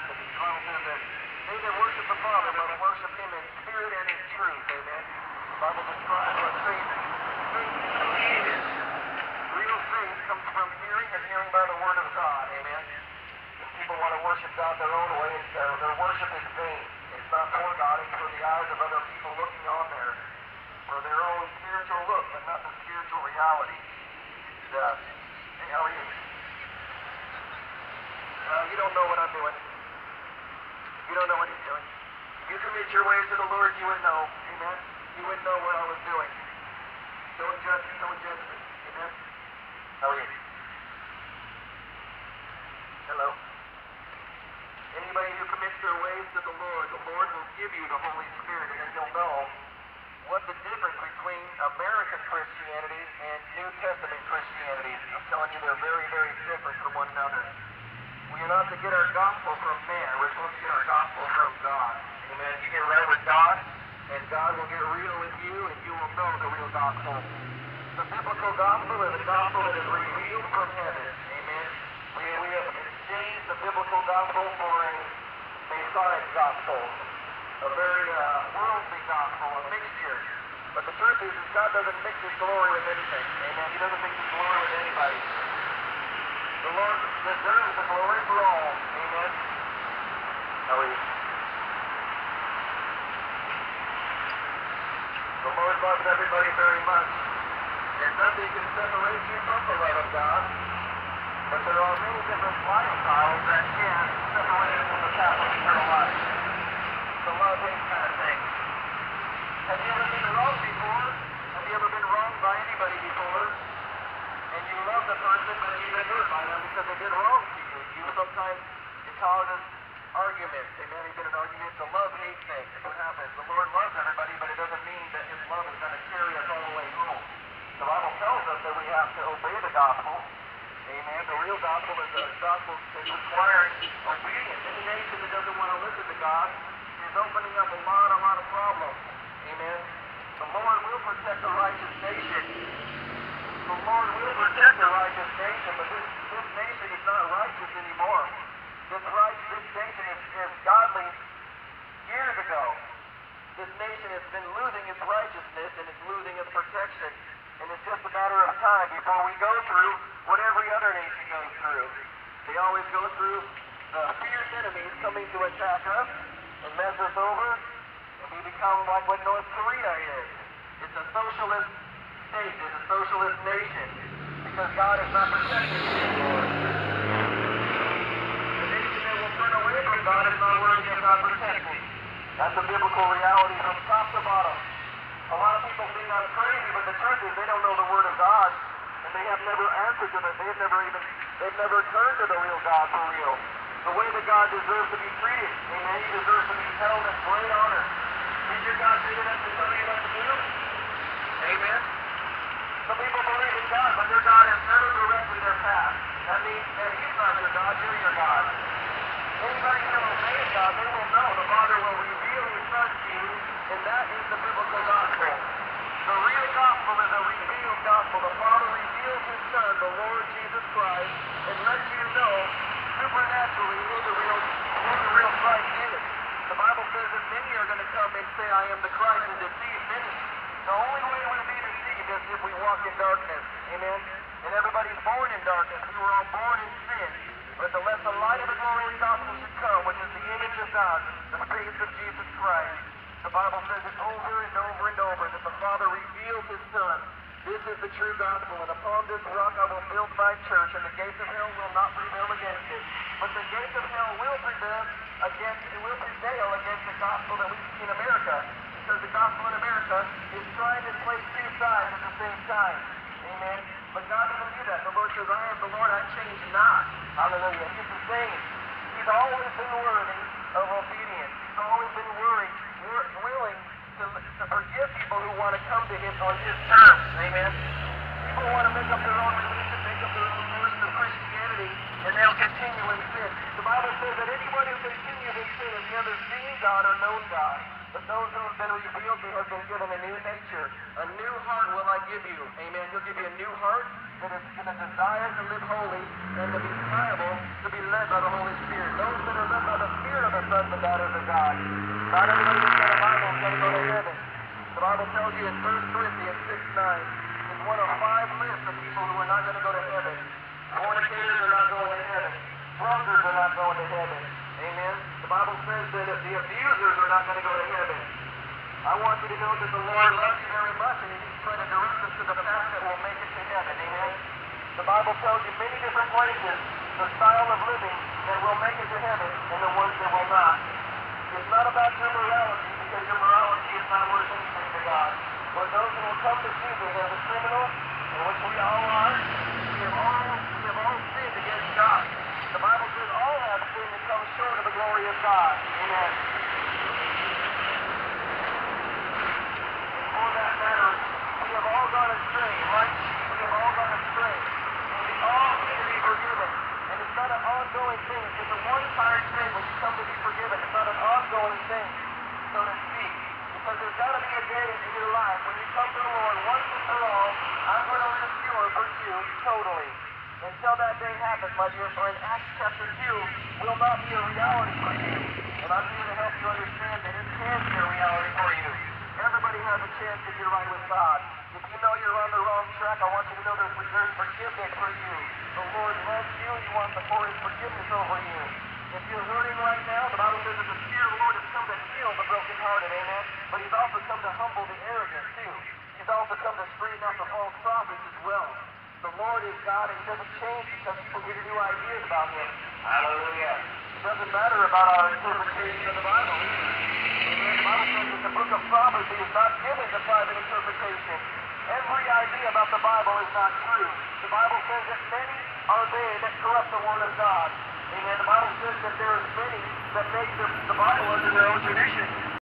fantastic. The Bible says that they that worship the Father must worship Him in spirit and in truth. Amen. The Bible describes what faith, faith is. Real faith comes from hearing and hearing by the Word of God. Amen. If people want to worship God their own way, their, their worship is vain. It's not for God, it's for the eyes of other people looking on there for their own spiritual look, but not the spiritual reality. And, uh, hey, how are you? Uh, you don't know what I'm doing. You don't know what he's doing. If you commit your ways to the Lord, you would know. Amen. You wouldn't know what I was doing. Don't judge me. Don't judge me. Amen. How are you? Hello. Anybody who commits their ways to the Lord, the Lord will give you the Holy Spirit, and then you'll know what the difference between American Christianity and New Testament Christianity. I'm telling you, they're very, very different from one another. We are not to get our gospel from man. We're supposed to get our gospel from God. Amen. You get right with God, and God will get real with you, and you will know the real gospel. The biblical gospel is a gospel that is revealed from heaven. Amen. We, we have exchanged the biblical gospel for a Masonic gospel, a very uh, worldly gospel, a mixture. But the truth is, is God doesn't mix His glory with anything. Amen. He doesn't mix His glory with anybody. The Lord deserves the glory for all. Amen. How are you? The Lord loves everybody very much. And nothing can separate you from the love of God. But there are many different lifestyles that can separate you from the path of eternal life. The love-hate kind of thing. Have you ever been wronged before? Have you ever been wronged by anybody before? and you love the person, but you've been hurt by them because they did wrong to you. You sometimes it causes arguments. Amen. You get an argument. A love-hate thing. What happens. The Lord loves everybody, but it doesn't mean that His love is going to carry us all the way home. The Bible tells us that we have to obey the gospel. Amen. The real gospel is a gospel that requires obedience. Any nation that doesn't want to listen to God is opening up a lot, a lot of problems. Amen. The Lord will protect the righteous nation the Lord will protect the righteous nation, but this, this nation is not righteous anymore. This right, this nation is, is godly years ago. This nation has been losing its righteousness and it's losing its protection. And it's just a matter of time before we go through what every other nation goes through. They always go through the fierce enemies coming to attack us and mess us over, and we become like what North Korea is. It's a socialist state is a socialist nation because God is not protecting you anymore. The nation that will turn away from God is not worthy of God protecting. That's a biblical reality from top to bottom. A lot of people think I'm crazy, but the truth is they don't know the Word of God, and they have never answered to it. They've never even they've never turned to the real God for real. The way that God deserves to be treated. Amen. He deserves to be held in great honor. Did your God say that to tell you what to do? Amen. Some people believe in God, but their God has never directed their path. That means that He's not your God, you're your God. Anybody obeys God, they will know the Father will reveal His Son to you, and that is the biblical gospel. The real gospel is a revealed gospel. The Father reveals His Son, the Lord Jesus Christ, and lets you know supernaturally who the real, who the real Christ is. The Bible says that many are going to come and say, I am the Christ, and deceive many. The only way we'll be deceived is if we walk in darkness. Amen. And everybody's born in darkness. We were all born in sin. But let the light of the glorious gospel should come, which is the image of God, the face of Jesus Christ. The Bible says it over and over and over that the Father reveals His Son. This is the true gospel, and upon this rock I will build my church, and the gates of hell will not prevail against it. But the gates of hell will prevail against it will prevail against the gospel that we see in America. Because the gospel in America is trying to play two sides at the same time. Amen. But God doesn't do that. The Lord says, I am the Lord, I change not. Hallelujah. He's the same. He's always been worthy of obedience. He's always been worried, willing to, to forgive people who want to come to Him on His terms. Amen. People want to make up their own religion, make up their own version of Christianity, and they'll continue in sin. The Bible says that anyone who continues in sin has neither seen God or known God. But those who have been revealed to have been given a new nature. A new heart will I give you. Amen. He'll give you a new heart that is going to desire to live holy and to be pliable, to be led by the Holy Spirit. Those that are led by the Spirit of the sons and daughters of God. Not everybody that's got a Bible is going to go to heaven. The Bible tells you in 1 Corinthians 6 9, it's one of five lists of people who are not going to go to heaven. Fornicators are not going to heaven. Drunkards are not going to heaven. Amen. The Bible says that if the abusers are not going to go to heaven. I want you to know that the Lord loves you very much and He's trying to direct us to the path that will make us to heaven. Amen. The Bible tells you many different places the style of living that will make it to heaven and the ones that will not. It's not about your morality because your morality is not worth anything to God. But those who will come to Jesus as a criminal, in which we all are, we have all, we have all sinned against God. The Bible says all have sinned and come short of God. Amen. For that matter, we have all gone astray, right? We have all gone astray. And we all need to be forgiven. And it's not an ongoing thing. It's a one-time thing when you come to be forgiven. It's not an ongoing thing, so to speak. Because there's got to be a day in your life when you come to the Lord once and for all, I'm going to live pure for you totally. Until that day happens, my dear friend, Acts chapter 2 will not be a reality for you. And I'm here to help you understand that it can be a reality for you. Everybody has a chance to get right with God. If you know you're on the wrong track, I want you to know there's reserved forgiveness for you. The Lord loves you. He wants to pour His forgiveness over you. If you're hurting right now, the Bible says that the Spirit of the Lord has come to heal the brokenhearted, amen? But He's also come to humble the arrogant, too. He's also come to straighten out the false prophets as well. The Lord is God, and He doesn't change because people get new ideas about Him. Hallelujah. It doesn't matter about our interpretation of the Bible. The Bible says that the book of Proverbs is not given to private interpretation. Every idea about the Bible is not true. The Bible says that many are they that corrupt the word of God. Amen. The Bible says that there are many that make the, the Bible under their own tradition.